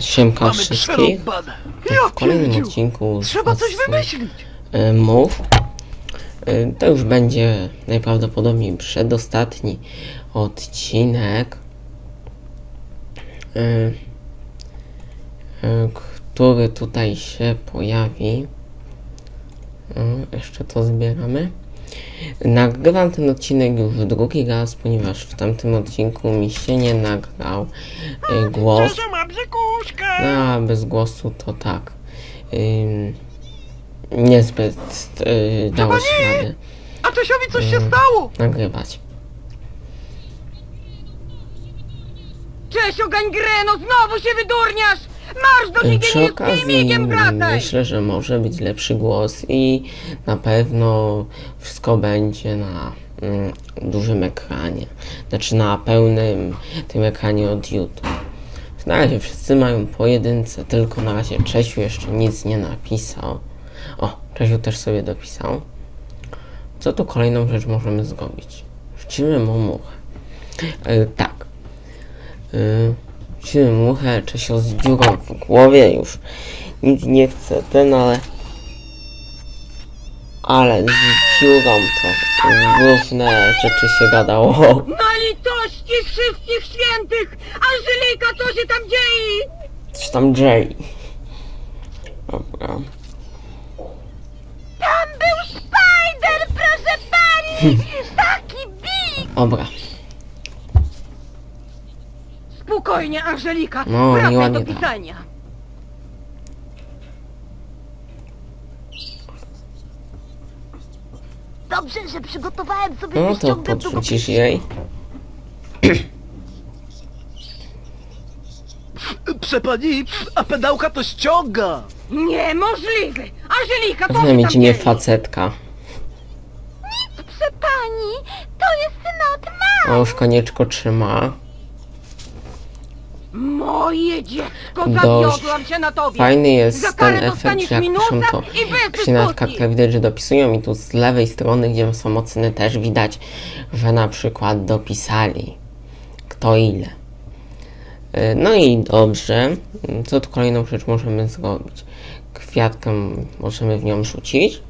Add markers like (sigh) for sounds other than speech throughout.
Siemka wszystkich. W kolejnym odcinku Trzeba coś wymyślić. y, Mów. Y, To już będzie najprawdopodobniej przedostatni odcinek, y, który tutaj się pojawi. Jeszcze to zbieramy. Nagrywam ten odcinek już drugi raz, ponieważ w tamtym odcinku mi się nie nagrał y, głos. No, a bez głosu to tak. Ym, niezbyt yy, dało się rady A Czesiowi coś się stało. nagrywać. Czesio gangreno, znowu się wydurniasz! Marsz do Yy, Przy okazji myślę, że może być lepszy głos i na pewno wszystko będzie na mm, dużym ekranie. Znaczy na pełnym tym ekranie od YouTube. Na razie wszyscy mają pojedynce, tylko na razie Czesiu jeszcze nic nie napisał. O, Czesiu też sobie dopisał. Co tu kolejną rzecz możemy zrobić? Wcimy mu muchę. E, tak. E, wcimy muchę, Czesio z dziurą w głowie już. Nic nie chce ten, ale... Ale z dziurą to różne rzeczy się gadało. Na litości wszystkich świętych! Angelika, co się tam dzieje? Coś tam Jerry. Dobra. Tam był Spider, proszę pani! Taki big! Dobra. Spokojnie, Angelika, No, wracaj miła do pisania. Dobrze, że przygotowałem sobie No to wyściągę podrzucisz jej. Przepani, a pedałka to ściąga. Niemożliwe! Angelika, co Powinna mieć imię facetka. Proszę pani, to jest syn od ma. A już konieczko trzyma. Moje dziecko, Dość zawiodłam się na tobie! Fajny jest Za ten karę efekt, dostaniesz jak piszą minusa to i bez się na kartach widać, że dopisują i tu z lewej strony, gdzie są oceny też widać, że na przykład dopisali kto ile. Y, No i dobrze. Co tu kolejną rzecz możemy zrobić? Kwiatkę możemy w nią rzucić.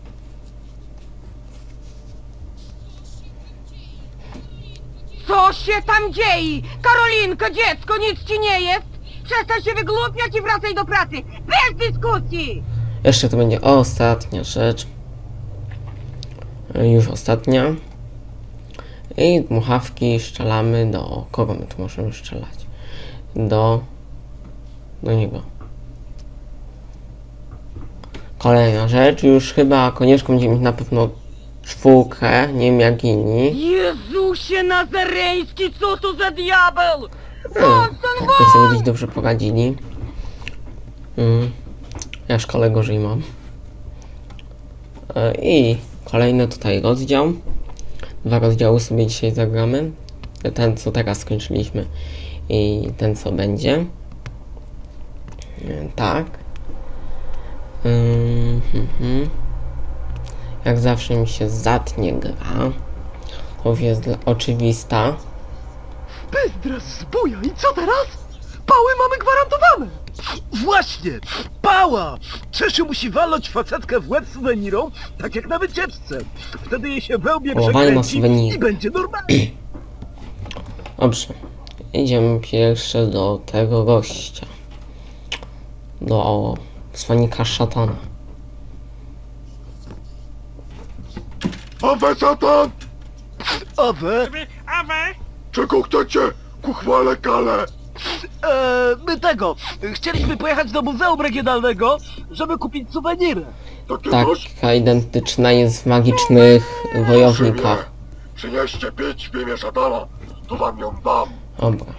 Co się tam dzieje? Karolinko, dziecko, nic ci nie jest? Przestań się wygłupiać i wracaj do pracy! Bez dyskusji! Jeszcze to będzie ostatnia rzecz. Już ostatnia. I dmuchawki strzelamy do... Kogo my tu możemy strzelać? Do... Do niego. Kolejna rzecz. Już chyba konieczką będzie mieć na pewno czwórkę, nie wiem jak inni. Jezusie Nazareński, co to za diabeł? Hmm, Watson, sobie gdzieś dobrze poradzili. Mm. Ja szkole gorzej mam. E, I kolejny tutaj rozdział. Dwa rozdziały sobie dzisiaj zagramy. Ten co teraz skończyliśmy i ten co będzie. E, Tak. Hmm, hmm. Jak zawsze mi się zatnie gra. To jest oczywista. Pyzdres zbuja i co teraz? Pały mamy gwarantowane. Właśnie, pała. Czesiu musi walnąć facetkę w łeb suwenirą, tak jak na wycieczce. Wtedy jej się wełbie Połowanie przekręci i będzie normalnie. (clears throat) Dobrze. Idziemy pierwsze do tego gościa. Do słonika szatana. Awe satan! Awe, Awe? Czego chcecie? Kuchwale kale! e, my tego, chcieliśmy pojechać do Muzeum Regionalnego, żeby kupić suweniry. Takie coś? Taka identyczna jest w magicznych wojownikach. Przynieście pięć w imię szatana, to wam ją dam. Dobra.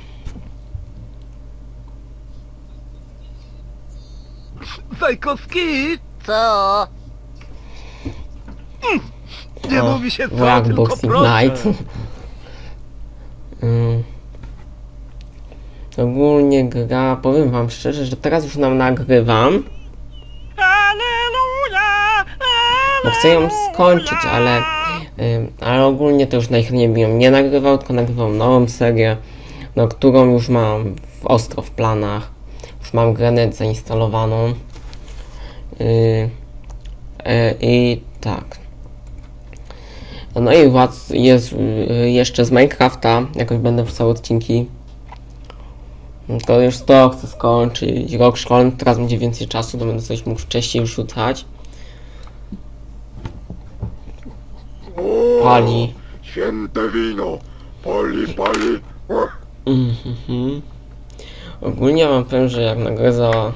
Fajkowski, Co? Nie O, mówi się Black tylko Boxing proszę. Night. Mm. Ogólnie gra, powiem wam szczerze, że teraz już nam nagrywam, bo chcę ją skończyć, ale, ale ogólnie to już najchętniej bym ją nie nagrywał, tylko nagrywał nową serię, no, którą już mam w ostro w planach. Już mam grę zainstalowaną. Yy, e, I tak. No i władz jest y, jeszcze z Minecrafta, jakoś będę wrzucał odcinki. To już to chcę skończyć. Rok szkolny, teraz będzie więcej czasu, to będę coś mógł wcześniej wrzucać. Pali. Święte wino. Pali, pali. Mhm. Ogólnie wam powiem, że jak nagrę za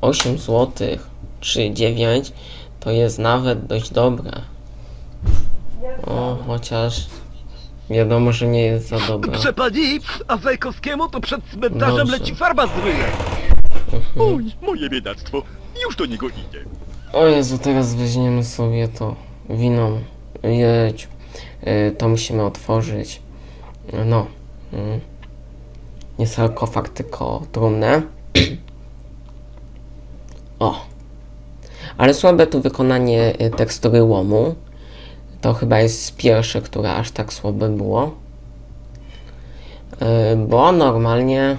8 zł czy 9 to jest nawet dość dobre. O, chociaż wiadomo, że nie jest za dobre. Proszę pani, a Zajkowskiemu to przed cmentarzem Dobrze. leci farba z ryja. Oj, moje biedactwo. Już do niego idę. O Jezu, teraz weźmiemy sobie to wino. Jedź. Y, To musimy otworzyć. No. Mm. Nie sarkofag, tylko trumnę. O. Ale słabe tu wykonanie y, tekstury łomu. To chyba jest pierwsze, które aż tak słabe było. Y, Bo normalnie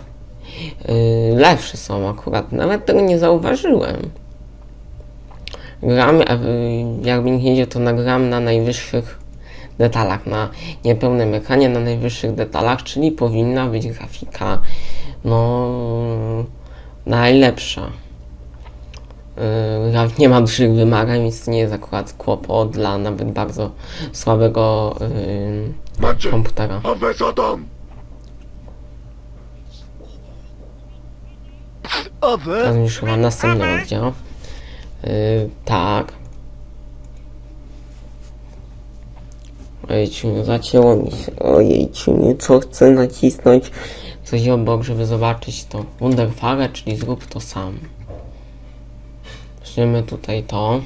y, lepsze są akurat. Nawet tego nie zauważyłem. Gram, a, y, jak mi nie idzie, to nagram na najwyższych detalach, na niepełnym ekranie, na najwyższych detalach, czyli powinna być grafika, no, najlepsza. Yy, nie ma dużych wymagań, więc nie jest akurat kłopot dla nawet bardzo słabego yy, komputera. A we Adam. A we? Teraz już chyba następny rozdział. Yy, tak. Ojejciu, zacięło mi się. Ojejciu, co chcę nacisnąć? Coś obok, żeby zobaczyć to. Wunderfare, czyli zrób to sam. Weźmiemy tutaj to.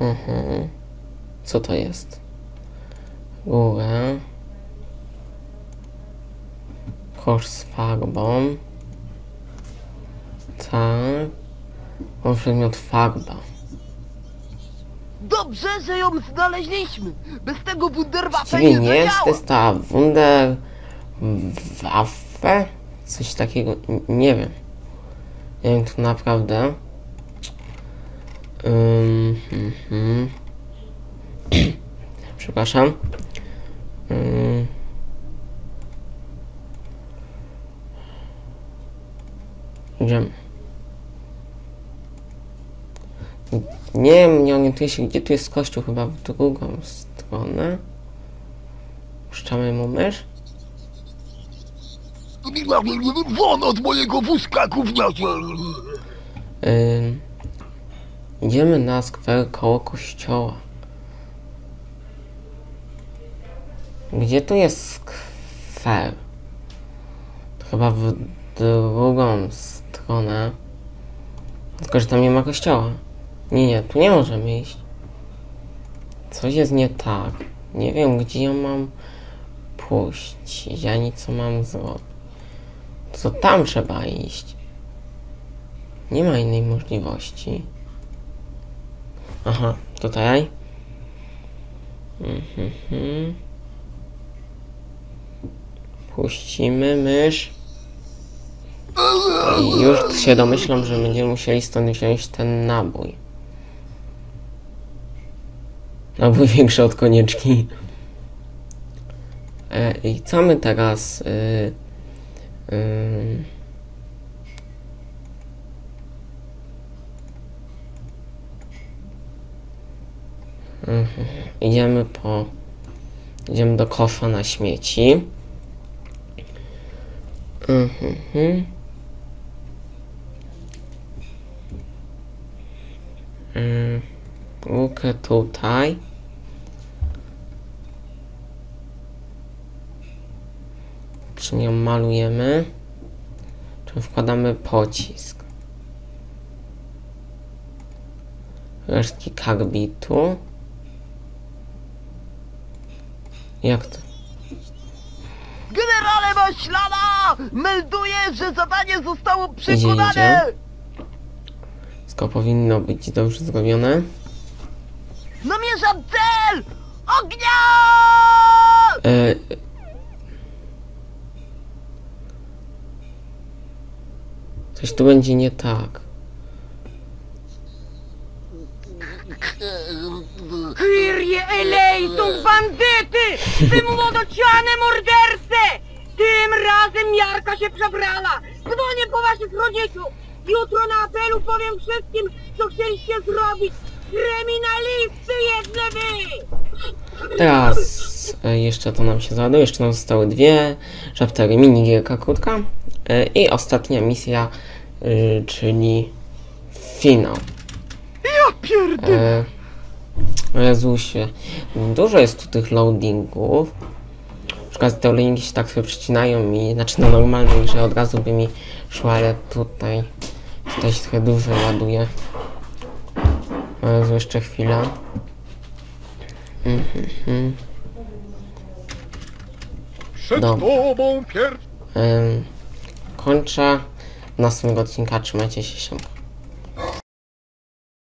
Mhm. Co to jest? Górę. Kosz z farbą. Tak. O przedmiot farba. Dobrze, że ją znaleźliśmy. Bez tego wunderwaffe Czyli nie nie zadziała. jest ta Wunder... Waffe? Coś takiego, nie wiem. Nie wiem, naprawdę. Ym, mhm. (clears throat) Przepraszam. Ym. Idziemy. Nie wiem, nie orientuję gdzie tu jest kościół, chyba w drugą stronę. Puszczamy mu mysz. Won od mojego wózka, gówniarze! Idziemy na skwer koło kościoła. Gdzie tu jest skwer? To chyba w drugą stronę. Tylko, że tam nie ma kościoła. Nie, nie, tu nie możemy iść. Coś jest nie tak. Nie wiem, gdzie ją mam puścić, ani co mam zrobić. To tam trzeba iść. Nie ma innej możliwości. Aha, tutaj. Mhm. Puścimy mysz. I już się domyślam, że będziemy musieli stąd wziąć ten nabój. Nabój (laughs) większy od konieczki. E, I co my teraz... Y, y, Mhm. Idziemy po. Idziemy do kosza na śmieci. Mhm. Mm, Łukę tutaj. Czy ją malujemy? Czy wkładamy pocisk? Resztki karbitu. Jak to? Generale Maślana! Melduję, że zadanie zostało idzie. przekonane! Wszystko powinno być dobrze zrobione. Namierzam cel! Ognia! E, Coś tu będzie nie tak. Kyrie elejtung, bandyty! Wy młodociane morderce! Tym razem miarka się przebrała! Dzwonię po waszych rodziców! Jutro na apelu powiem wszystkim, co chcieliście zrobić! Kryminalisty jedne wy! Teraz e, jeszcze to nam się załaduje, jeszcze nam zostały dwie chaptery, minigierka krótka e, i ostatnia misja, e, czyli finał. Ja pierdolę! E, o Jezusie, dużo jest tu tych loadingów. Na przykład te loadingi się tak sobie przecinają i znaczy na normalnej grze od razu by mi szło, ale tutaj tutaj się trochę dłużej ładuje. O Jezu, jeszcze chwilę. Mhm, mhm. Przed Dobra. tobą pier... Kończę następnego odcinka. Trzymajcie się, siemka.